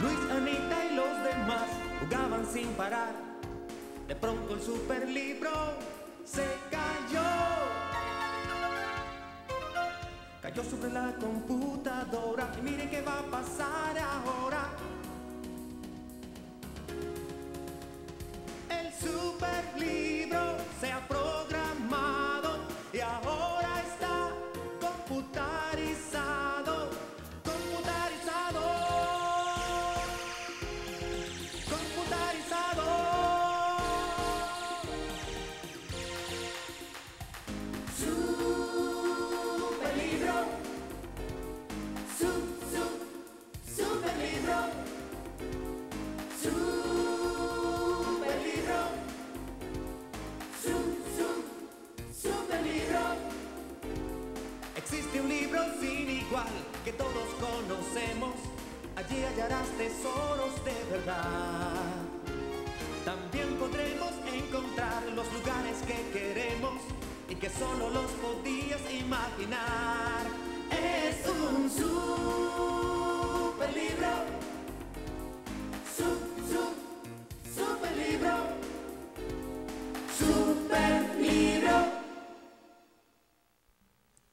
Luis, Anita y los demás jugaban sin parar. De pronto el super libro se cayó. Cayó sobre la computadora y miren qué va a pasar ahora. El super libro se ha programado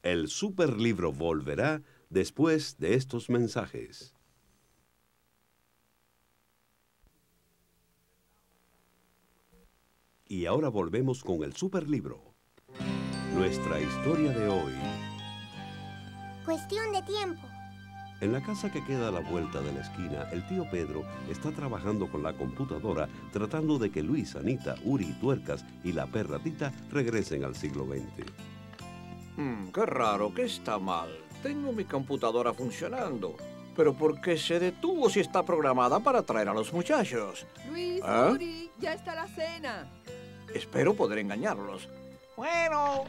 El superlibro volverá después de estos mensajes. Y ahora volvemos con el superlibro. Nuestra historia de hoy. Cuestión de tiempo. En la casa que queda a la vuelta de la esquina, el tío Pedro está trabajando con la computadora tratando de que Luis, Anita, Uri, Tuercas y la perra Tita regresen al siglo XX. Hmm, qué raro, ¿qué está mal? Tengo mi computadora funcionando. Pero ¿por qué se detuvo si está programada para traer a los muchachos? Luis, ¿Ah? Uri, ya está la cena. Espero poder engañarlos. Bueno,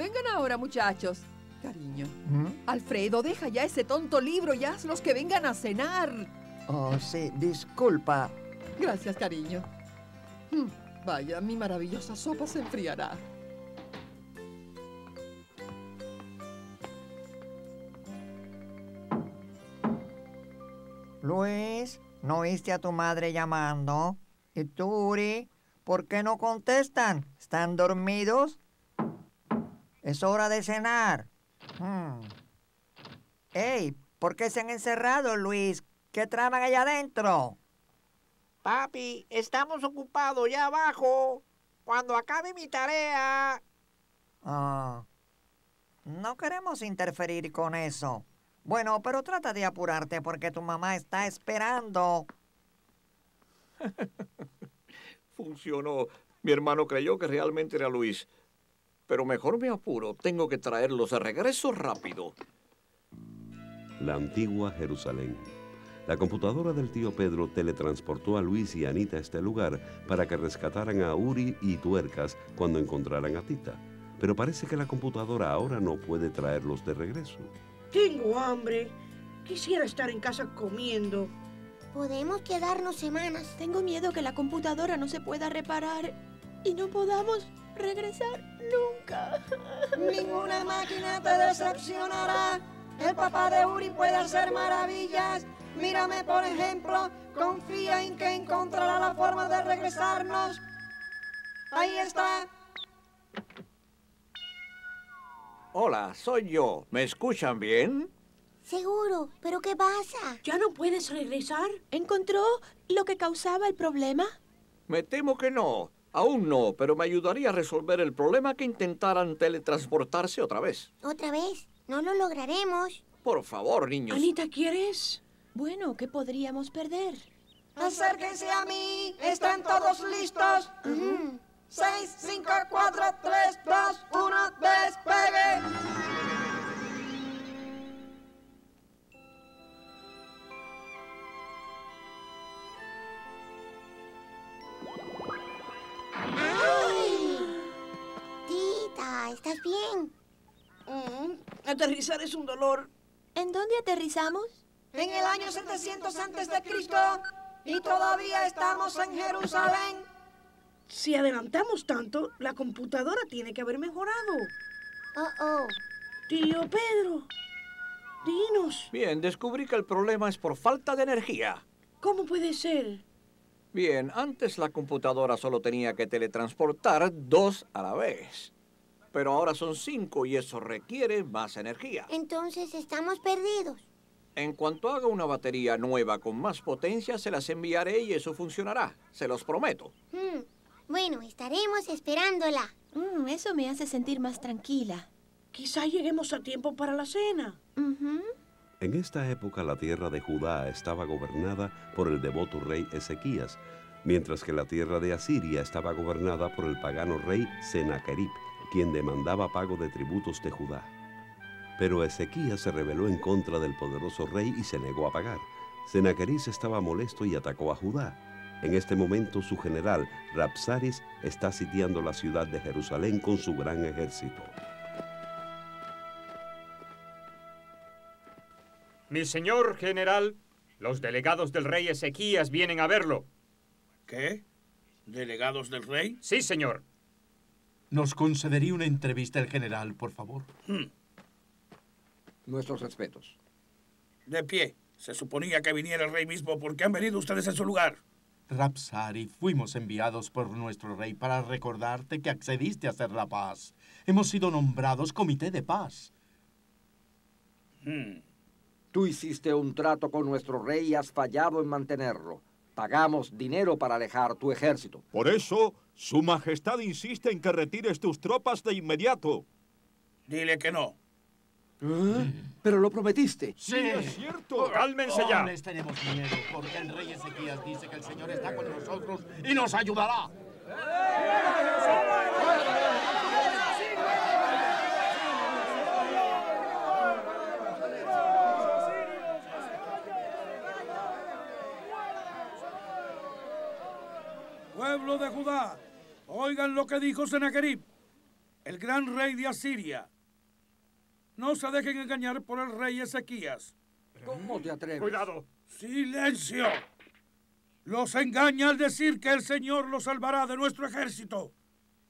Vengan ahora, muchachos. Cariño. Alfredo, deja ya ese tonto libro y hazlos que vengan a cenar. Oh, sí, disculpa. Gracias, cariño. Mm, Vaya, mi maravillosa sopa se enfriará. Luis, ¿no oíste a tu madre llamando? ¿Y tú, Uri? ¿Por qué no contestan? ¿Están dormidos? Es hora de cenar. Hmm. ¡Ey! ¿Por qué se han encerrado, Luis? ¿Qué traman allá adentro? Papi, estamos ocupados ya abajo. Cuando acabe mi tarea. Ah, no queremos interferir con eso. Bueno, pero trata de apurarte porque tu mamá está esperando. funcionó. Mi hermano creyó que realmente era Luis. Pero mejor me apuro. Tengo que traerlos de regreso rápido. La antigua Jerusalén. La computadora del tío Pedro teletransportó a Luis y Anita a este lugar para que rescataran a Uri y Tuercas cuando encontraran a Tita. Pero parece que la computadora ahora no puede traerlos de regreso. Tengo hambre. Quisiera estar en casa comiendo. Podemos quedarnos semanas. Tengo miedo que la computadora no se pueda reparar y no podamos regresar nunca. Ninguna máquina te decepcionará. El papá de Uri puede hacer maravillas. Mírame, por ejemplo. Confía en que encontrará la forma de regresarnos. Ahí está. Hola, soy yo. ¿Me escuchan bien? Seguro, pero ¿qué pasa? ¿Ya no puedes regresar? ¿Encontró lo que causaba el problema? Me temo que no. Aún no, pero me ayudaría a resolver el problema que intentaran teletransportarse otra vez. ¿Otra vez? No lo lograremos. Por favor, niños. Anita, ¿quieres? Bueno, ¿qué podríamos perder? Acérquense a mí. ¿Están todos listos? Seis, cinco, cuatro, tres, dos, uno, despegue. Tita, ¿estás bien? Mm, aterrizar es un dolor. ¿En dónde aterrizamos? En el año 700 antes de Cristo y todavía estamos en Jerusalén. Si adelantamos tanto, la computadora tiene que haber mejorado. Oh, oh. Tío Pedro, Dinos, Bien, descubrí que el problema es por falta de energía. ¿cómo puede ser? Bien, antes la computadora solo tenía que teletransportar dos a la vez. Pero ahora son cinco y eso requiere más energía. Entonces estamos perdidos. En cuanto haga una batería nueva con más potencia, se las enviaré y eso funcionará. Se los prometo. Hmm, Bueno, estaremos esperándola. Mm, eso me hace sentir más tranquila. Quizá lleguemos a tiempo para la cena. En esta época la tierra de Judá estaba gobernada por el devoto rey Ezequías, mientras que la tierra de Asiria estaba gobernada por el pagano rey Sennacherib, quien demandaba pago de tributos de Judá. Pero Ezequías se rebeló en contra del poderoso rey y se negó a pagar. Sennacherib estaba molesto y atacó a Judá. En este momento su general, Rapsaris, está sitiando la ciudad de Jerusalén con su gran ejército. Mi señor general, los delegados del rey Ezequías vienen a verlo. ¿Qué? ¿Delegados del rey? Sí, señor. ¿Nos concedería una entrevista el general, por favor? Nuestros respetos. De pie. Se suponía que viniera el rey mismo. ¿Por qué han venido ustedes en su lugar? Rapsari, fuimos enviados por nuestro rey para recordarte que accediste a hacer la paz. Hemos sido nombrados comité de paz. Hmm. Tú hiciste un trato con nuestro rey y has fallado en mantenerlo. Pagamos dinero para alejar tu ejército. Por eso, Su Majestad insiste en que retires tus tropas de inmediato. Dile que no. Pero lo prometiste. Sí, es cierto. Cálmense ya. No les tenemos miedo, porque el rey Ezequías dice que el Señor está con nosotros y nos ayudará. Pueblo de Judá, oigan lo que dijo Sennacherib, el gran rey de Asiria. No se dejen engañar por el rey Ezequías. ¿Cómo te atreves? Cuidado. ¡Silencio! Los engaña al decir que el Señor los salvará de nuestro ejército.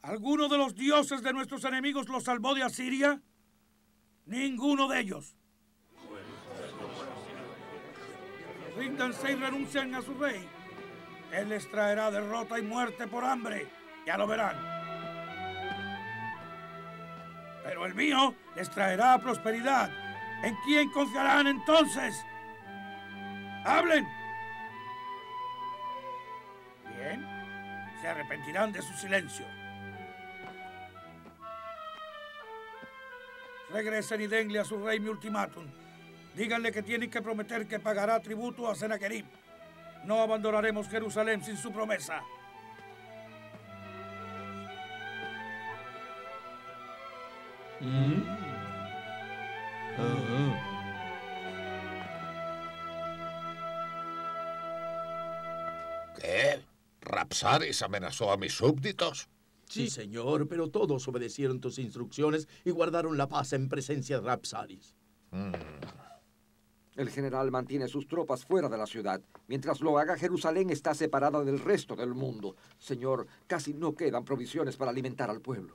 ¿Alguno de los dioses de nuestros enemigos los salvó de Asiria? Ninguno de ellos. Ríndanse y renuncian a su rey. Él les traerá derrota y muerte por hambre. Ya lo verán. Pero el mío les traerá prosperidad. ¿En quién confiarán entonces? ¡Hablen! Bien. Se arrepentirán de su silencio. Regresen y denle a su rey mi ultimátum. Díganle que tienen que prometer que pagará tributo a Sennacherib. No abandonaremos Jerusalén sin su promesa. ¿Qué? ¿Rapsaris amenazó a mis súbditos? Sí, señor, pero todos obedecieron tus instrucciones y guardaron la paz en presencia de Rapsaris. El general mantiene sus tropas fuera de la ciudad. Mientras lo haga, Jerusalén está separada del resto del mundo. Señor, casi no quedan provisiones para alimentar al pueblo.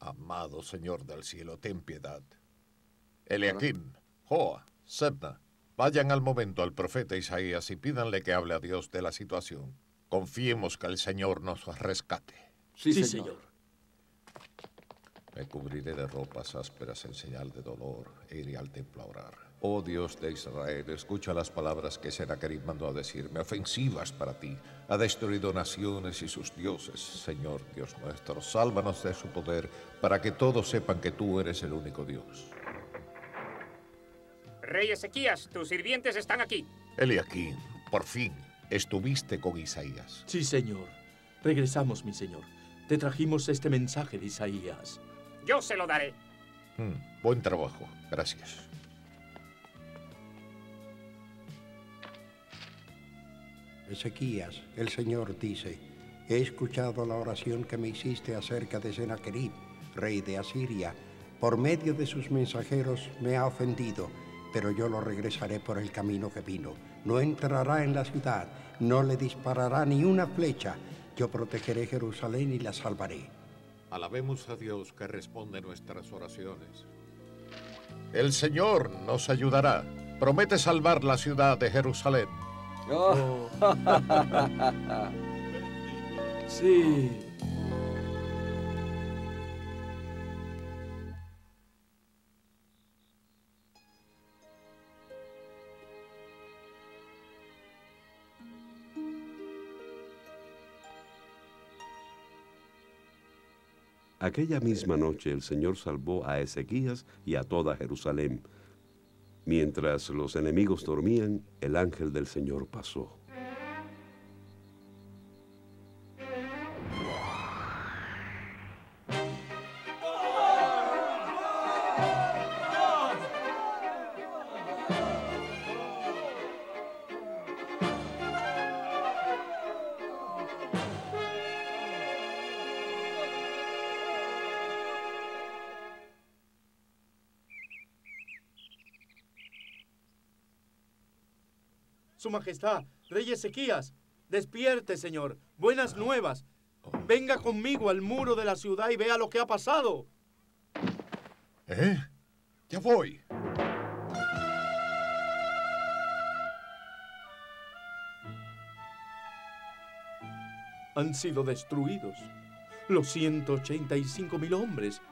Amado Señor del cielo, ten piedad. Eliakim, Joa, Sebna, vayan al momento al profeta Isaías y pídanle que hable a Dios de la situación. Confiemos que el Señor nos rescate. Sí, señor. Me cubriré de ropas ásperas en señal de dolor e iré al templo a orar. Oh Dios de Israel, escucha las palabras que Sennacherib mandó a decirme, ofensivas para ti. Ha destruido naciones y sus dioses. Señor Dios nuestro, sálvanos de su poder, para que todos sepan que tú eres el único Dios. Rey Ezequías, tus sirvientes están aquí. Eliakim, por fin, estuviste con Isaías. Sí, señor. Regresamos, mi señor. Te trajimos este mensaje de Isaías. Yo se lo daré. Hmm, buen trabajo, gracias. Ezequías, el Señor dice, he escuchado la oración que me hiciste acerca de Sennacherib, rey de Asiria. Por medio de sus mensajeros me ha ofendido, pero yo lo regresaré por el camino que vino. No entrará en la ciudad, no le disparará ni una flecha. Yo protegeré Jerusalén y la salvaré. Alabemos a Dios que responde nuestras oraciones. El Señor nos ayudará. Promete salvar la ciudad de Jerusalén. sí. Aquella misma noche el Señor salvó a Ezequías y a toda Jerusalén. Mientras los enemigos dormían, el ángel del Señor pasó. Rey Ezequías, despierte, señor. Buenas nuevas. Venga conmigo al muro de la ciudad y vea lo que ha pasado. ¿Eh? Ya voy. Han sido destruidos los 185 mil hombres.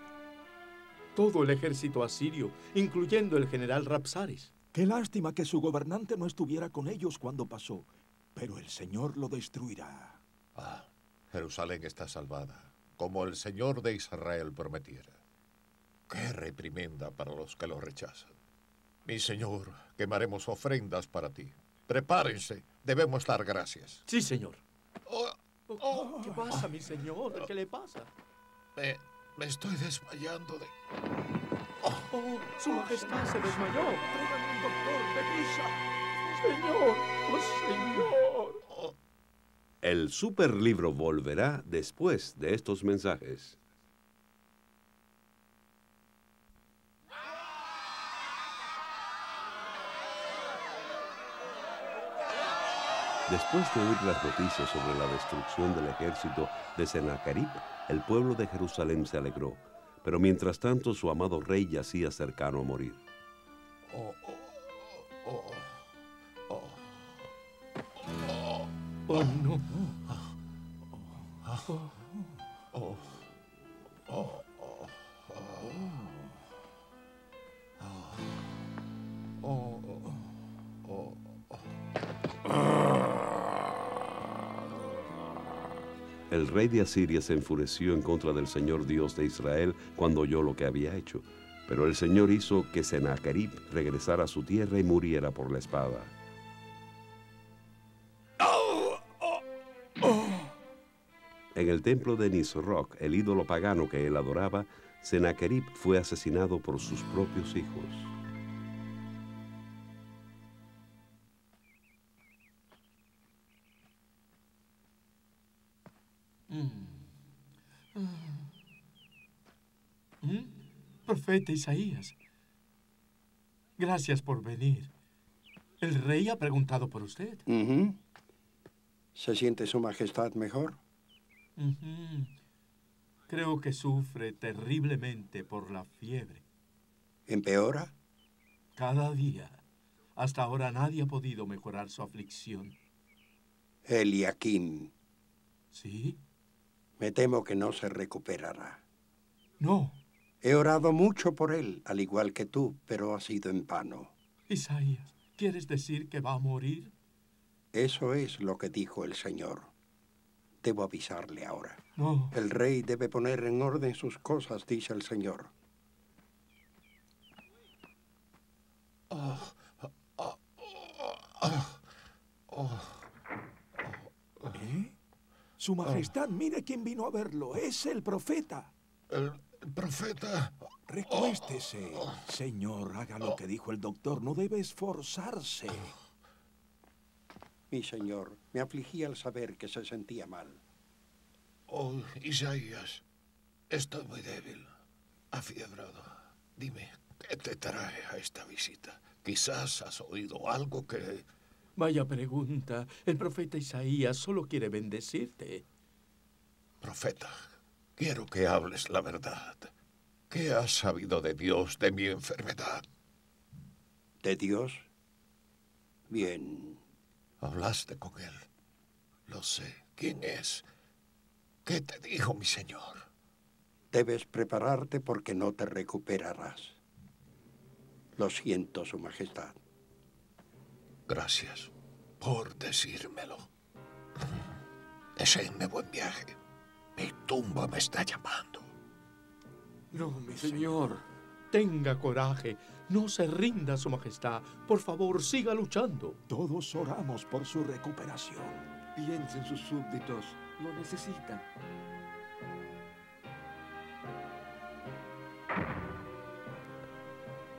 Todo el ejército asirio, incluyendo el general Rapsaris. Qué lástima que su gobernante no estuviera con ellos cuando pasó, pero el Señor lo destruirá. Ah, Jerusalén está salvada, como el Señor de Israel prometiera. Qué reprimenda para los que lo rechazan. Mi Señor, quemaremos ofrendas para ti. Prepárense, debemos dar gracias. Sí, señor. ¿Qué pasa, mi señor? ¿Qué le pasa? Me, me estoy desmayando de... Oh, su majestad se desmayó. Traigan un doctor, deprisa. Señor, oh, señor. El superlibro volverá después de estos mensajes. Después de oír las noticias sobre la destrucción del ejército de Sennacherib, el pueblo de Jerusalén se alegró. Pero mientras tanto su amado rey yacía cercano a morir. Oh, oh, oh, No. El rey de Asiria se enfureció en contra del Señor Dios de Israel cuando oyó lo que había hecho. Pero el Señor hizo que Sennacherib regresara a su tierra y muriera por la espada. En el templo de Nisroch, el ídolo pagano que él adoraba, Sennacherib fue asesinado por sus propios hijos. ¿Mm? Profeta Isaías. Gracias por venir. El rey ha preguntado por usted. ¿Se siente su majestad mejor? Creo que sufre terriblemente por la fiebre. ¿Empeora? Cada día. Hasta ahora nadie ha podido mejorar su aflicción. Eliakim. ¿Sí? Me temo que no se recuperará. No. He orado mucho por él, al igual que tú, pero ha sido en vano. Isaías, ¿quieres decir que va a morir? Eso es lo que dijo el Señor. Debo avisarle ahora. No. El rey debe poner en orden sus cosas, dice el Señor. ¿Eh? Su Majestad, mire quién vino a verlo. Es el profeta. El profeta. Recuéstese. Señor, haga lo que dijo el doctor. No debe esforzarse. Mi señor, me afligí al saber que se sentía mal. Oh, Isaías, estoy muy débil, afiebrado. Dime, ¿qué te trae a esta visita? Quizás has oído algo que... Vaya pregunta. El profeta Isaías solo quiere bendecirte. Profeta, quiero que hables la verdad. ¿Qué has sabido de Dios de mi enfermedad? ¿De Dios? Bien. Hablaste con él. Lo sé. ¿Quién es? ¿Qué te dijo mi señor? Debes prepararte porque no te recuperarás. Lo siento, Su Majestad. Gracias por decírmelo. Deseenme buen viaje. Mi tumba me está llamando. No, mi señor. Tenga coraje. No se rinda, Su Majestad. Por favor, siga luchando. Todos oramos por su recuperación. Piensen sus súbditos. Lo necesitan.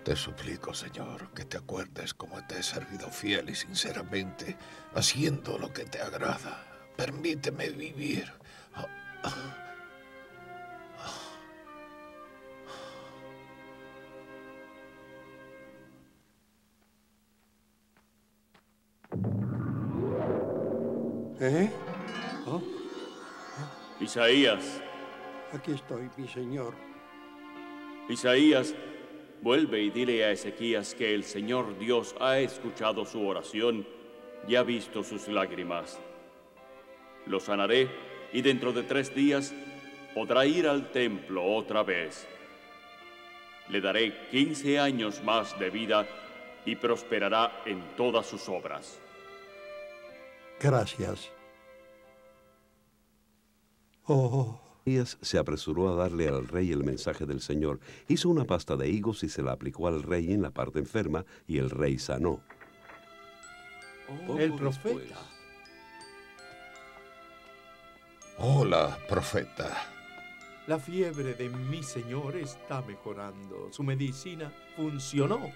Te suplico, Señor, que te acuerdes cómo te he servido fiel y sinceramente, haciendo lo que te agrada. Permíteme vivir. ¿Eh? Isaías, Aquí estoy, mi señor. Isaías, vuelve y dile a Ezequías que el Señor Dios ha escuchado su oración y ha visto sus lágrimas. Lo sanaré y dentro de tres días podrá ir al templo otra vez. Le daré 15 años más de vida y prosperará en todas sus obras. Gracias. Oh. Elías se apresuró a darle al rey el mensaje del Señor. Hizo una pasta de higos y se la aplicó al rey en la parte enferma y el rey sanó. el profeta. Hola, profeta. La fiebre de mi señor está mejorando. Su medicina funcionó.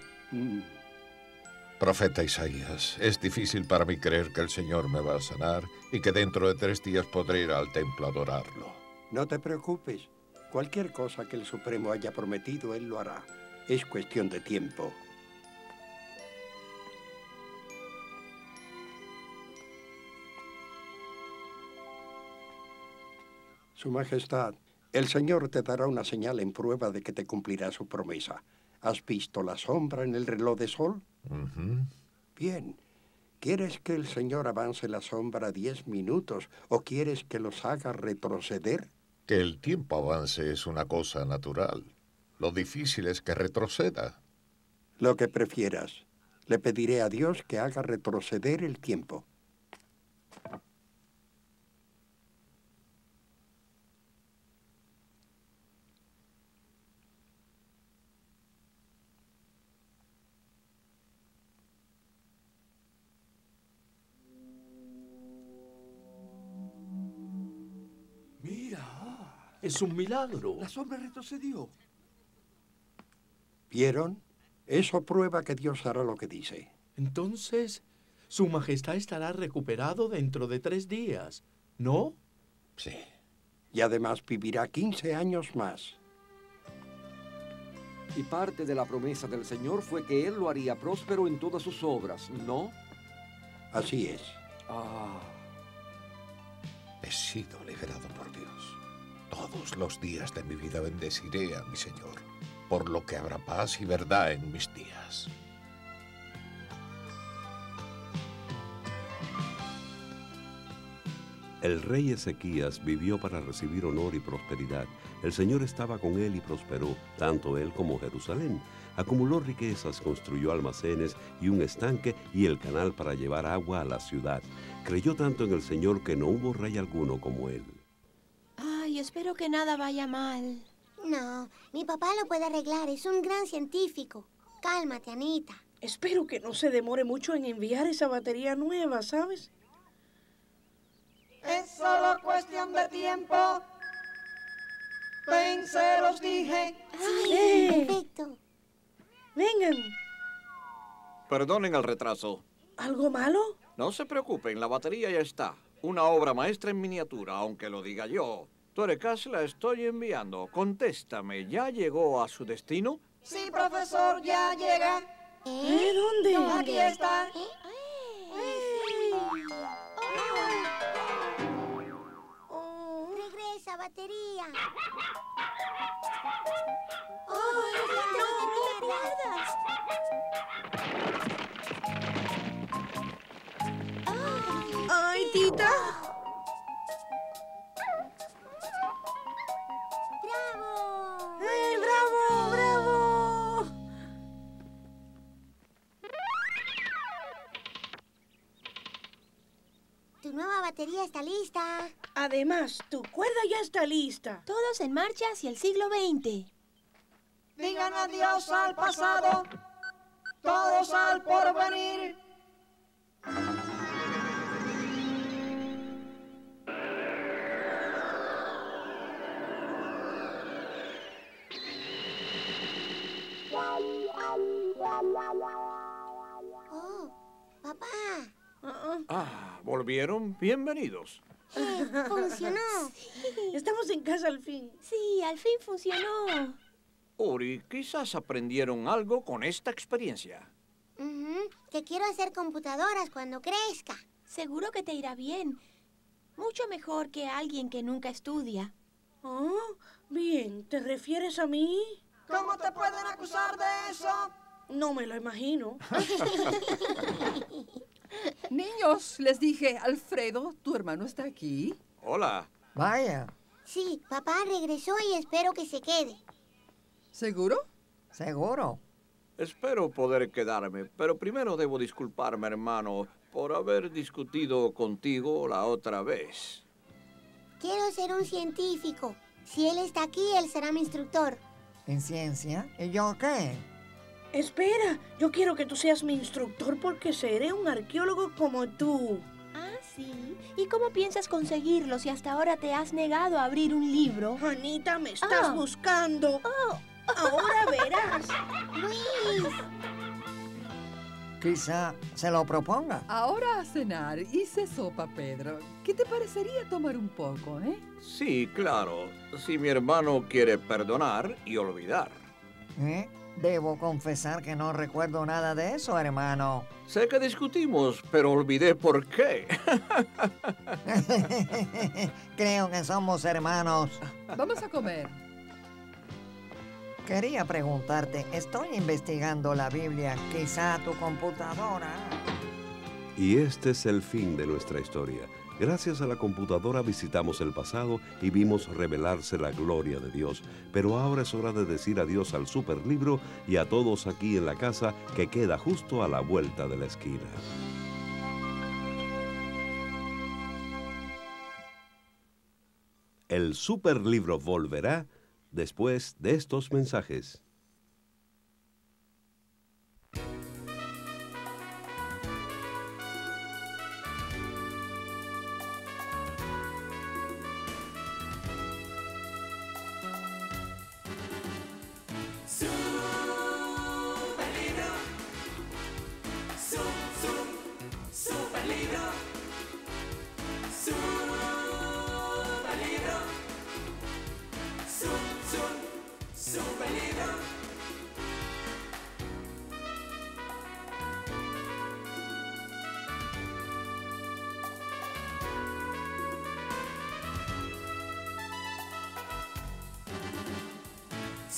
Profeta Isaías, es difícil para mí creer que el Señor me va a sanar y que dentro de tres días podré ir al templo a adorarlo. No te preocupes. Cualquier cosa que el Supremo haya prometido, Él lo hará. Es cuestión de tiempo. Su Majestad, el Señor te dará una señal en prueba de que te cumplirá su promesa. ¿Has visto la sombra en el reloj de sol? Bien. ¿Quieres que el Señor avance la sombra diez minutos o quieres que los haga retroceder? Que el tiempo avance es una cosa natural. Lo difícil es que retroceda. Lo que prefieras. Le pediré a Dios que haga retroceder el tiempo. Es un milagro. La sombra retrocedió. ¿Vieron? Eso prueba que Dios hará lo que dice. Entonces, Su Majestad estará recuperado dentro de tres días, ¿no? Sí. Y además vivirá 15 años más. Y parte de la promesa del Señor fue que Él lo haría próspero en todas sus obras, ¿no? Así es. Ah. He sido liberado por. Todos los días de mi vida bendeciré a mi Señor, por lo que habrá paz y verdad en mis días. El rey Ezequías vivió para recibir honor y prosperidad. El Señor estaba con él y prosperó, tanto él como Jerusalén. Acumuló riquezas, construyó almacenes y un estanque y el canal para llevar agua a la ciudad. Creyó tanto en el Señor que no hubo rey alguno como él. Ay, espero que nada vaya mal. No, mi papá lo puede arreglar. Es un gran científico. Cálmate, Anita. Espero que no se demore mucho en enviar esa batería nueva, ¿sabes? Es solo cuestión de tiempo. Ven, se los dije. Sí, perfecto. Vengan. Perdonen el retraso. ¿Algo malo? No se preocupen, la batería ya está. Una obra maestra en miniatura, aunque lo diga yo. Tuerecas, la estoy enviando. Contéstame, ¿ya llegó a su destino? Sí, profesor, ya llega. ¿Eh? ¿Dónde? Aquí está. Regresa, la batería. ¡Ay, tita! Batería está lista. Además, tu cuerda ya está lista. Todos en marcha hacia el siglo XX. Digan adiós al pasado, todos al porvenir. Ah, ¿volvieron? Bienvenidos. Eh, funcionó. Estamos en casa al fin. Sí, al fin funcionó. Uri, quizás aprendieron algo con esta experiencia. Ujú, Que quiero hacer computadoras cuando crezca. Seguro que te irá bien. Mucho mejor que alguien que nunca estudia. Oh, bien, ¿te refieres a mí? ¿Cómo te pueden acusar de eso? No me lo imagino. Niños, les dije, Alfredo, ¿tu hermano está aquí? Hola. Vaya. Sí, papá regresó y espero que se quede. ¿Seguro? Seguro. Espero poder quedarme, pero primero debo disculparme, hermano, por haber discutido contigo la otra vez. Quiero ser un científico. Si él está aquí, él será mi instructor. ¿En ciencia? ¿Y yo qué? Espera, yo quiero que tú seas mi instructor porque seré un arqueólogo como tú. Ah, sí. ¿Y cómo piensas conseguirlo si hasta ahora te has negado a abrir un libro? Anita, me estás Ah. buscando. Oh. Ahora verás. Luis. Quizá se lo proponga. Ahora a cenar hice sopa, Pedro. ¿Qué te parecería tomar un poco, eh? Sí, claro, si mi hermano quiere perdonar y olvidar. ¿Eh? Debo confesar que no recuerdo nada de eso, hermano. Sé que discutimos, pero olvidé por qué. Creo que somos hermanos. Vamos a comer. Quería preguntarte, estoy investigando la Biblia, quizá tu computadora. Y este es el fin de nuestra historia. Gracias a la computadora visitamos el pasado y vimos revelarse la gloria de Dios. Pero ahora es hora de decir adiós al superlibro y a todos aquí en la casa que queda justo a la vuelta de la esquina. El superlibro volverá después de estos mensajes.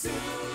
Su